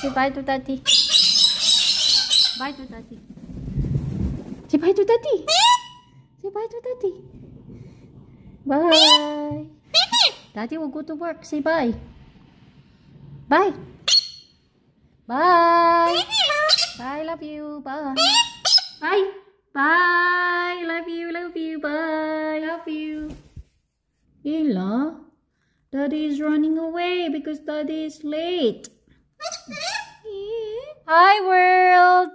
Say bye to daddy. Bye to daddy. Say bye to daddy. Say bye to daddy. Bye. Daddy will go to work. Say bye. Bye. Bye. Bye. Love you. Bye. Bye. Bye. Love you. Love you. Bye. Love you. Ella, Daddy is running away because Daddy is late. Hi, world.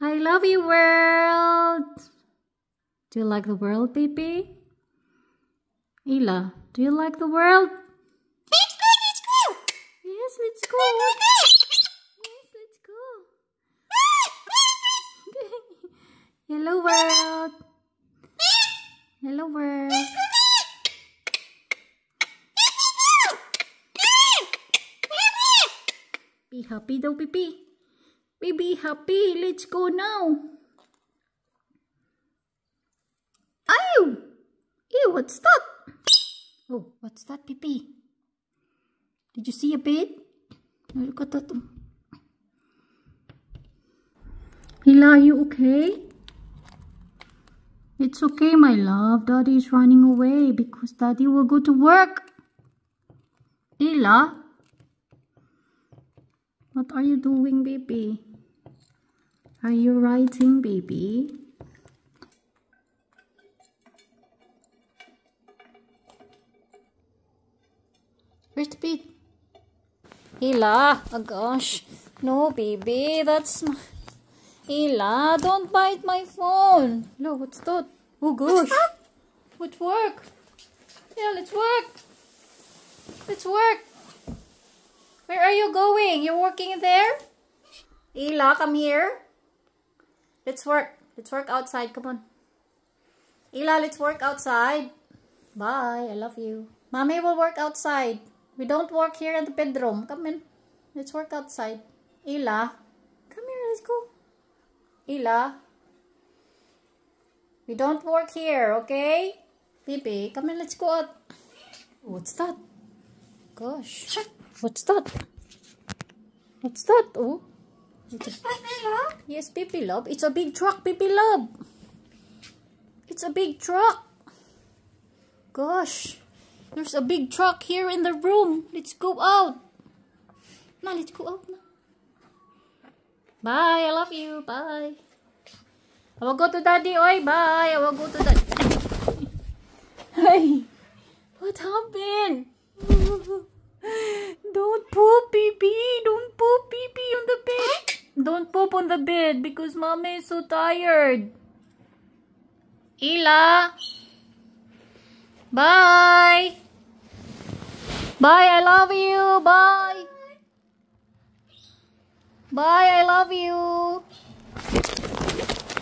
I love you, world. Do you like the world, baby? Ella, do you like the world? Yes, let's go. Yes, let's go. Hello, world. Hello, world. Happy though, baby. Baby, happy. Let's go now. Ew! Ew, what's that? Oh, what's that, baby? Did you see a bed? Look at that. Hila, are you okay? It's okay, my love. Daddy is running away because Daddy will go to work. Hila, what are you doing, baby? Are you writing, baby? Where's the bed? Hila, oh gosh. No, baby, that's my... Hila, don't bite my phone. No, what's that? Oh gosh. Let's work. Yeah, let's work. Let's work. Where are you going? You're working there? Ella, come here. Let's work. Let's work outside. Come on. Ella, let's work outside. Bye. I love you. Mommy will work outside. We don't work here in the bedroom. Come in. Let's work outside. Ella, come here. Let's go. Ella. We don't work here, okay? Baby, come in. Let's go out. What's that? Gosh. What's that? What's that? Oh. It's a, yes, baby love. It's a big truck, baby love. It's a big truck. Gosh. There's a big truck here in the room. Let's go out. Now, let's go out now. Bye. I love you. Bye. I will go to daddy. Oi, bye. I will go to daddy. hey. What happened? Don't poop, baby. Don't poop, baby, on the bed. Don't poop on the bed because mommy is so tired. Ella. Bye. Bye, I love you. Bye. Bye, I love you.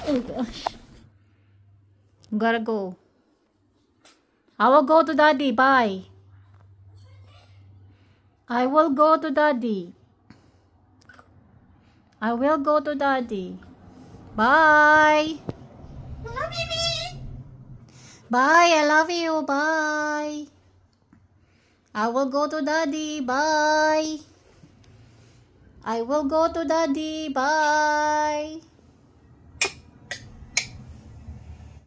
Oh gosh. Gotta go. I will go to daddy. Bye. I will go to daddy. I will go to daddy. Bye. Bye. I love you. Bye. I will go to daddy. Bye. I will go to daddy. Bye.